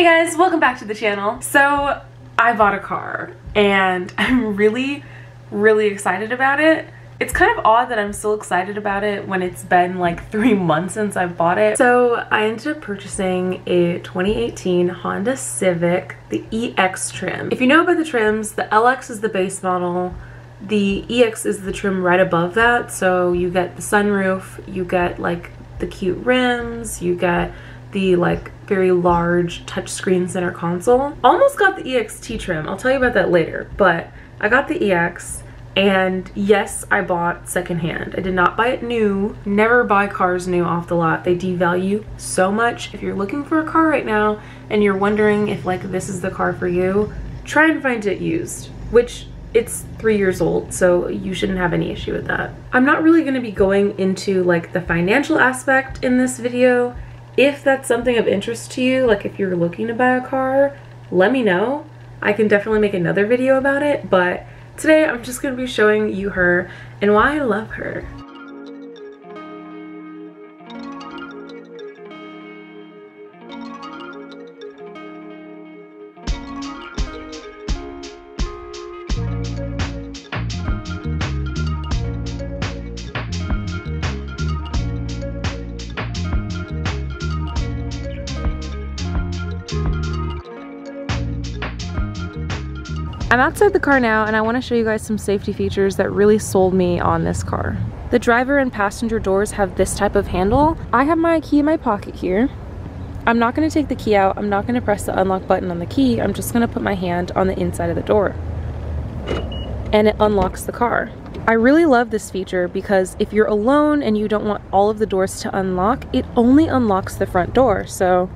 Hey guys, welcome back to the channel. So I bought a car and I'm really, really excited about it. It's kind of odd that I'm still excited about it when it's been like three months since I've bought it. So I ended up purchasing a 2018 Honda Civic, the EX trim. If you know about the trims, the LX is the base model, the EX is the trim right above that. So you get the sunroof, you get like the cute rims, you get the like very large touchscreen center console. Almost got the EXT trim, I'll tell you about that later, but I got the EX and yes, I bought secondhand. I did not buy it new. Never buy cars new off the lot. They devalue so much. If you're looking for a car right now and you're wondering if like this is the car for you, try and find it used, which it's three years old, so you shouldn't have any issue with that. I'm not really gonna be going into like the financial aspect in this video if that's something of interest to you, like if you're looking to buy a car, let me know. I can definitely make another video about it, but today I'm just going to be showing you her and why I love her. I'm outside the car now and I want to show you guys some safety features that really sold me on this car. The driver and passenger doors have this type of handle. I have my key in my pocket here. I'm not going to take the key out. I'm not going to press the unlock button on the key. I'm just going to put my hand on the inside of the door. And it unlocks the car. I really love this feature because if you're alone and you don't want all of the doors to unlock, it only unlocks the front door. So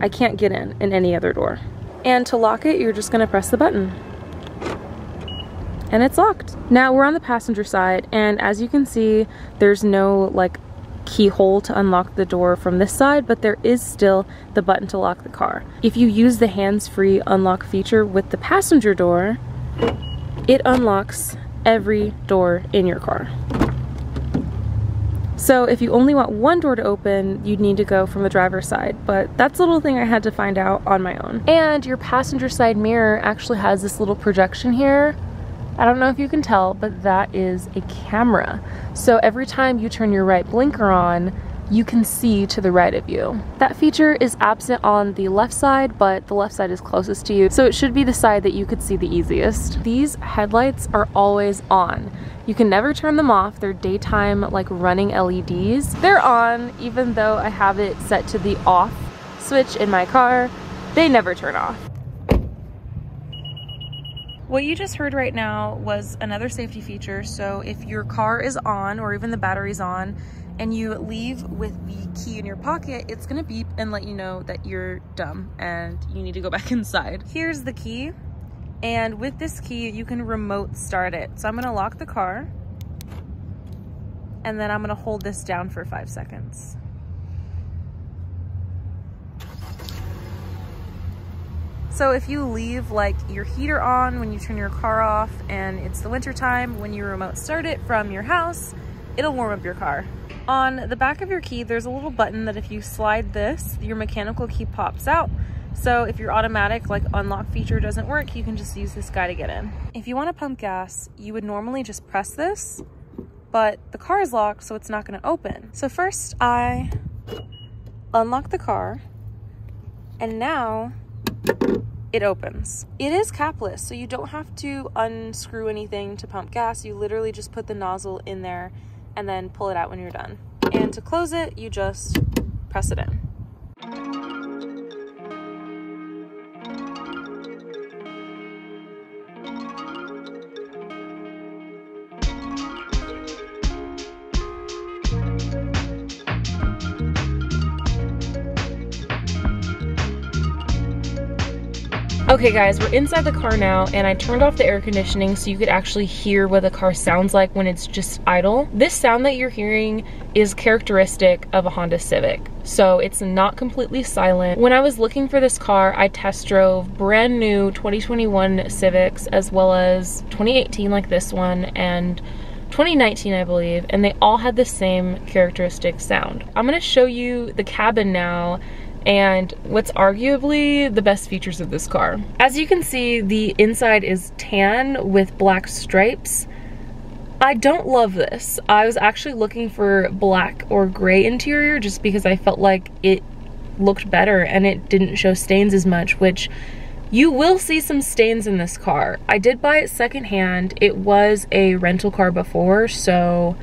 I can't get in in any other door. And to lock it, you're just gonna press the button. And it's locked. Now we're on the passenger side, and as you can see, there's no like keyhole to unlock the door from this side, but there is still the button to lock the car. If you use the hands-free unlock feature with the passenger door, it unlocks every door in your car. So if you only want one door to open, you'd need to go from the driver's side, but that's a little thing I had to find out on my own. And your passenger side mirror actually has this little projection here. I don't know if you can tell, but that is a camera. So every time you turn your right blinker on, you can see to the right of you. That feature is absent on the left side, but the left side is closest to you, so it should be the side that you could see the easiest. These headlights are always on. You can never turn them off. They're daytime like running LEDs. They're on even though I have it set to the off switch in my car. They never turn off. What you just heard right now was another safety feature. So if your car is on or even the battery's on and you leave with the key in your pocket, it's gonna beep and let you know that you're dumb and you need to go back inside. Here's the key. And with this key, you can remote start it. So I'm gonna lock the car and then I'm gonna hold this down for five seconds. So if you leave like your heater on when you turn your car off and it's the winter time, when you remote start it from your house, it'll warm up your car. On the back of your key, there's a little button that if you slide this, your mechanical key pops out so if your automatic like unlock feature doesn't work, you can just use this guy to get in. If you want to pump gas, you would normally just press this, but the car is locked, so it's not going to open. So first I unlock the car and now it opens. It is capless, so you don't have to unscrew anything to pump gas. You literally just put the nozzle in there and then pull it out when you're done. And to close it, you just press it in. Okay guys, we're inside the car now and I turned off the air conditioning so you could actually hear what the car sounds like when it's just idle. This sound that you're hearing is characteristic of a Honda Civic. So it's not completely silent. When I was looking for this car, I test drove brand new 2021 Civics as well as 2018 like this one and 2019 I believe and they all had the same characteristic sound. I'm gonna show you the cabin now and what's arguably the best features of this car. As you can see, the inside is tan with black stripes. I don't love this. I was actually looking for black or gray interior just because I felt like it looked better and it didn't show stains as much, which you will see some stains in this car. I did buy it secondhand. It was a rental car before, so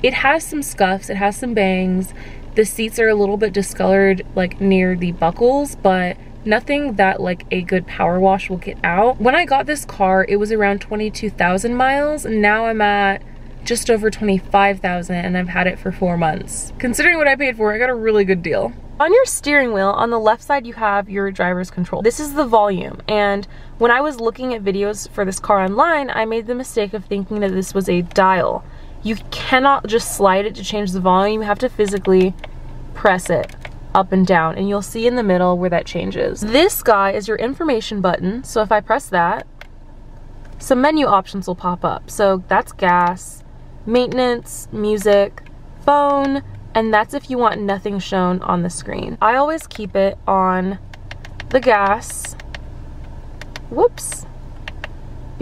it has some scuffs, it has some bangs. The seats are a little bit discolored like near the buckles, but nothing that like a good power wash will get out. When I got this car, it was around 22,000 miles. And now I'm at just over 25,000 and I've had it for four months. Considering what I paid for, I got a really good deal. On your steering wheel, on the left side, you have your driver's control. This is the volume. And when I was looking at videos for this car online, I made the mistake of thinking that this was a dial. You cannot just slide it to change the volume. You have to physically press it up and down and you'll see in the middle where that changes. This guy is your information button. So if I press that, some menu options will pop up. So that's gas, maintenance, music, phone, and that's if you want nothing shown on the screen. I always keep it on the gas. Whoops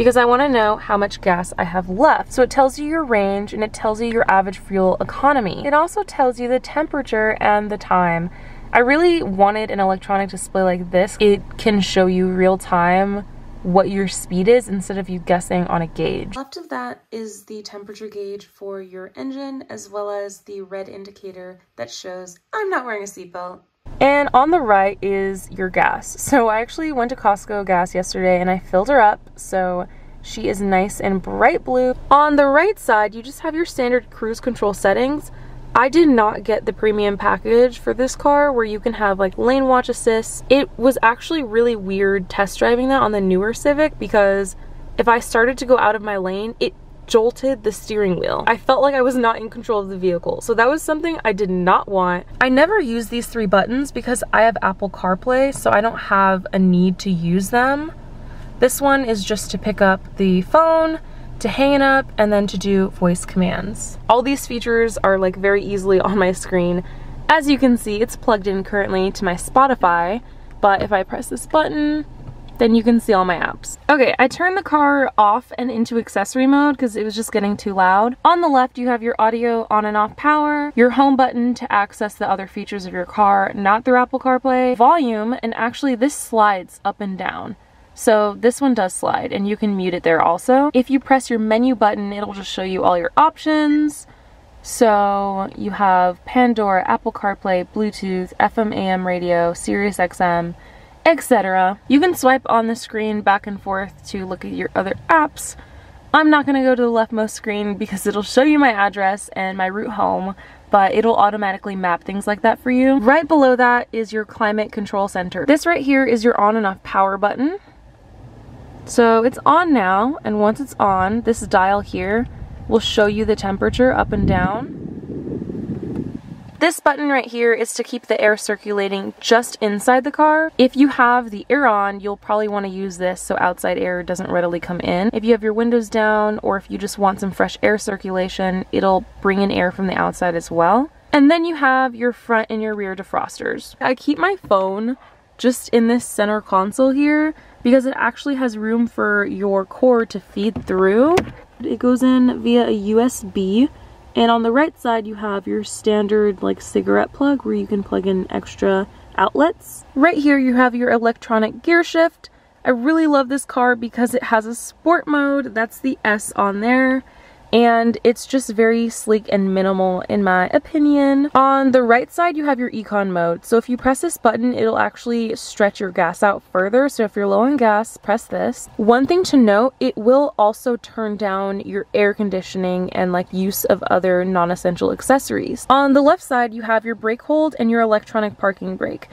because I want to know how much gas I have left. So it tells you your range and it tells you your average fuel economy. It also tells you the temperature and the time. I really wanted an electronic display like this. It can show you real time what your speed is instead of you guessing on a gauge. Left of that is the temperature gauge for your engine as well as the red indicator that shows I'm not wearing a seatbelt and on the right is your gas. So I actually went to Costco gas yesterday and I filled her up. So she is nice and bright blue. On the right side, you just have your standard cruise control settings. I did not get the premium package for this car where you can have like lane watch assist. It was actually really weird test driving that on the newer Civic because if I started to go out of my lane, it jolted the steering wheel. I felt like I was not in control of the vehicle. So that was something I did not want. I never use these three buttons because I have Apple CarPlay, so I don't have a need to use them. This one is just to pick up the phone, to hang it up, and then to do voice commands. All these features are like very easily on my screen. As you can see, it's plugged in currently to my Spotify, but if I press this button, then you can see all my apps. Okay, I turned the car off and into accessory mode because it was just getting too loud. On the left, you have your audio on and off power, your home button to access the other features of your car, not through Apple CarPlay, volume, and actually this slides up and down. So this one does slide and you can mute it there also. If you press your menu button, it'll just show you all your options. So you have Pandora, Apple CarPlay, Bluetooth, FM AM radio, Sirius XM, etc. You can swipe on the screen back and forth to look at your other apps. I'm not going to go to the leftmost screen because it'll show you my address and my route home, but it'll automatically map things like that for you. Right below that is your climate control center. This right here is your on and off power button. So it's on now, and once it's on, this dial here will show you the temperature up and down. This button right here is to keep the air circulating just inside the car. If you have the air on, you'll probably want to use this so outside air doesn't readily come in. If you have your windows down or if you just want some fresh air circulation, it'll bring in air from the outside as well. And then you have your front and your rear defrosters. I keep my phone just in this center console here because it actually has room for your cord to feed through. It goes in via a USB and on the right side, you have your standard like cigarette plug where you can plug in extra outlets. Right here, you have your electronic gear shift. I really love this car because it has a sport mode. That's the S on there and it's just very sleek and minimal in my opinion. On the right side you have your econ mode so if you press this button it'll actually stretch your gas out further so if you're low on gas press this. One thing to note it will also turn down your air conditioning and like use of other non-essential accessories. On the left side you have your brake hold and your electronic parking brake.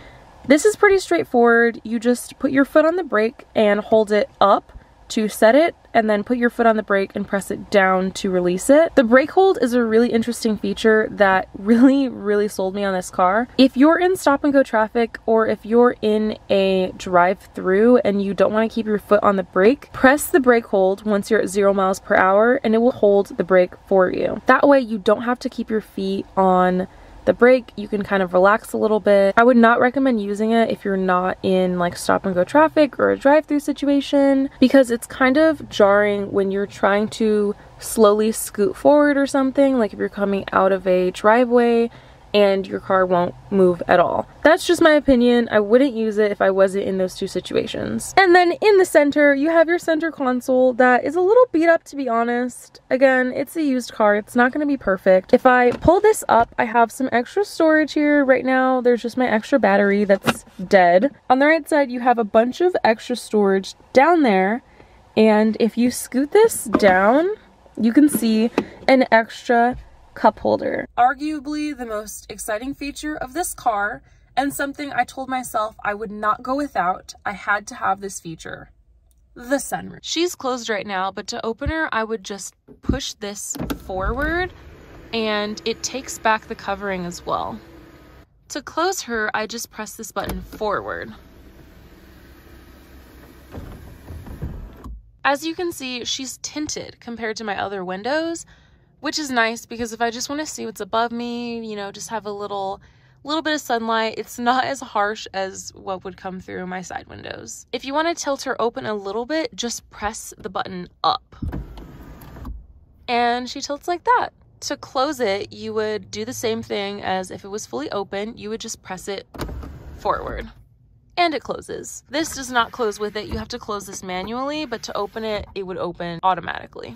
This is pretty straightforward. You just put your foot on the brake and hold it up to set it and then put your foot on the brake and press it down to release it. The brake hold is a really interesting feature that really, really sold me on this car. If you're in stop and go traffic or if you're in a drive through and you don't want to keep your foot on the brake, press the brake hold once you're at zero miles per hour and it will hold the brake for you. That way you don't have to keep your feet on the brake, you can kind of relax a little bit. I would not recommend using it if you're not in like stop and go traffic or a drive-through situation because it's kind of jarring when you're trying to slowly scoot forward or something, like if you're coming out of a driveway and your car won't move at all. That's just my opinion. I wouldn't use it if I wasn't in those two situations. And then in the center, you have your center console that is a little beat up to be honest. Again, it's a used car. It's not going to be perfect. If I pull this up, I have some extra storage here. Right now, there's just my extra battery that's dead. On the right side, you have a bunch of extra storage down there. And if you scoot this down, you can see an extra cup holder. Arguably the most exciting feature of this car and something I told myself I would not go without, I had to have this feature. The sunroof. She's closed right now, but to open her, I would just push this forward and it takes back the covering as well. To close her, I just press this button forward. As you can see, she's tinted compared to my other windows, which is nice because if I just want to see what's above me, you know, just have a little little bit of sunlight, it's not as harsh as what would come through my side windows. If you want to tilt her open a little bit, just press the button up. And she tilts like that. To close it, you would do the same thing as if it was fully open. You would just press it forward and it closes. This does not close with it. You have to close this manually, but to open it, it would open automatically.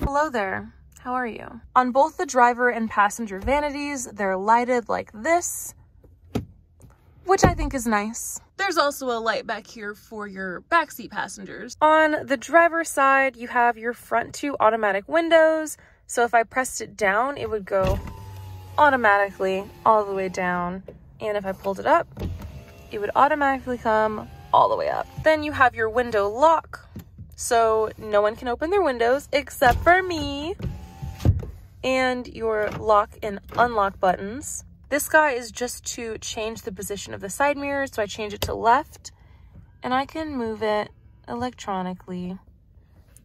Hello there. How are you? On both the driver and passenger vanities, they're lighted like this, which I think is nice. There's also a light back here for your backseat passengers. On the driver's side, you have your front two automatic windows. So if I pressed it down, it would go automatically all the way down. And if I pulled it up, it would automatically come all the way up. Then you have your window lock. So no one can open their windows except for me and your lock and unlock buttons. This guy is just to change the position of the side mirror. So I change it to left and I can move it electronically.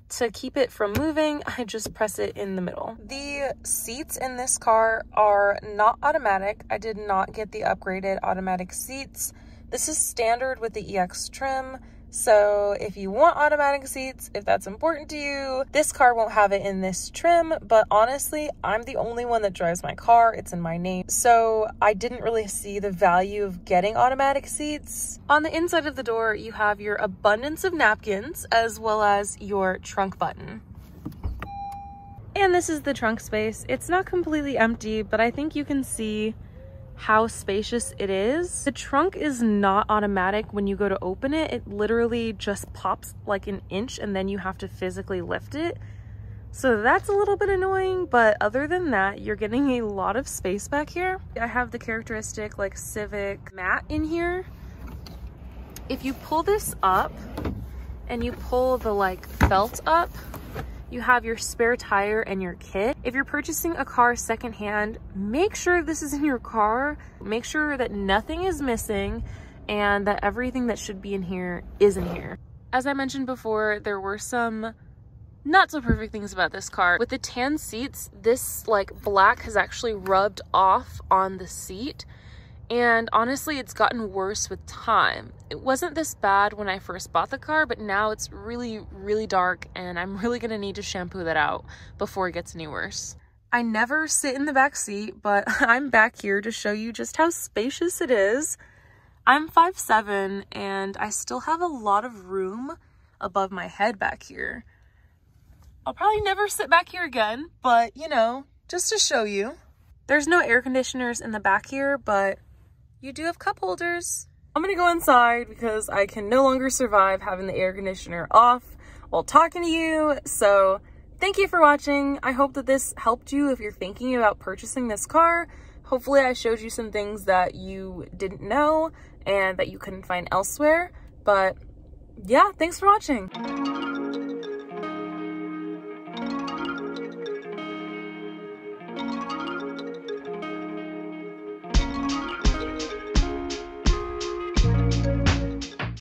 To keep it from moving, I just press it in the middle. The seats in this car are not automatic. I did not get the upgraded automatic seats. This is standard with the EX trim. So if you want automatic seats, if that's important to you, this car won't have it in this trim, but honestly, I'm the only one that drives my car. It's in my name. So I didn't really see the value of getting automatic seats. On the inside of the door, you have your abundance of napkins as well as your trunk button. And this is the trunk space. It's not completely empty, but I think you can see how spacious it is. The trunk is not automatic when you go to open it. It literally just pops like an inch and then you have to physically lift it. So that's a little bit annoying, but other than that, you're getting a lot of space back here. I have the characteristic like Civic mat in here. If you pull this up and you pull the like felt up, you have your spare tire and your kit. If you're purchasing a car secondhand, make sure this is in your car. Make sure that nothing is missing and that everything that should be in here is in here. As I mentioned before, there were some not so perfect things about this car. With the tan seats, this like black has actually rubbed off on the seat and honestly, it's gotten worse with time. It wasn't this bad when I first bought the car, but now it's really, really dark and I'm really gonna need to shampoo that out before it gets any worse. I never sit in the back seat, but I'm back here to show you just how spacious it is. I'm 5'7", and I still have a lot of room above my head back here. I'll probably never sit back here again, but you know, just to show you. There's no air conditioners in the back here, but you do have cup holders. I'm gonna go inside because I can no longer survive having the air conditioner off while talking to you. So thank you for watching. I hope that this helped you if you're thinking about purchasing this car. Hopefully I showed you some things that you didn't know and that you couldn't find elsewhere. But yeah, thanks for watching.